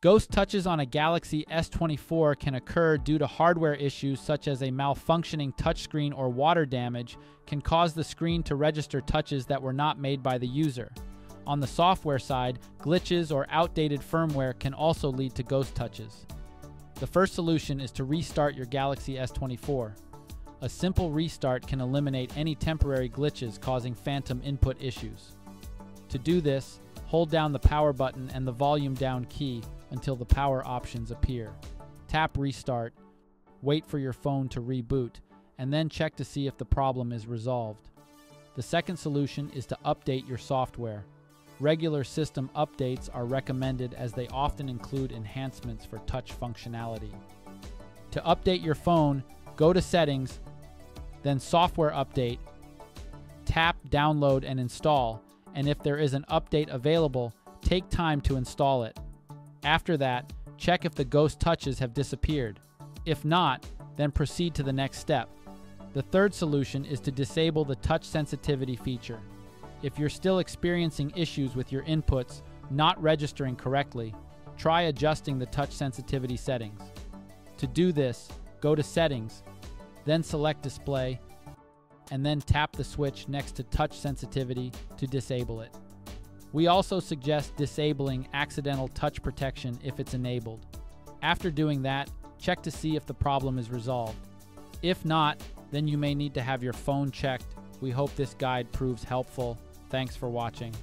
Ghost touches on a Galaxy S24 can occur due to hardware issues such as a malfunctioning touchscreen or water damage can cause the screen to register touches that were not made by the user. On the software side, glitches or outdated firmware can also lead to ghost touches. The first solution is to restart your Galaxy S24. A simple restart can eliminate any temporary glitches causing phantom input issues. To do this, hold down the power button and the volume down key until the power options appear. Tap Restart, wait for your phone to reboot, and then check to see if the problem is resolved. The second solution is to update your software. Regular system updates are recommended as they often include enhancements for touch functionality. To update your phone, go to Settings, then Software Update, tap Download and Install, and if there is an update available, take time to install it. After that, check if the ghost touches have disappeared. If not, then proceed to the next step. The third solution is to disable the touch sensitivity feature. If you're still experiencing issues with your inputs not registering correctly, try adjusting the touch sensitivity settings. To do this, go to Settings, then select Display, and then tap the switch next to Touch Sensitivity to disable it. We also suggest disabling accidental touch protection if it's enabled. After doing that, check to see if the problem is resolved. If not, then you may need to have your phone checked. We hope this guide proves helpful. Thanks for watching.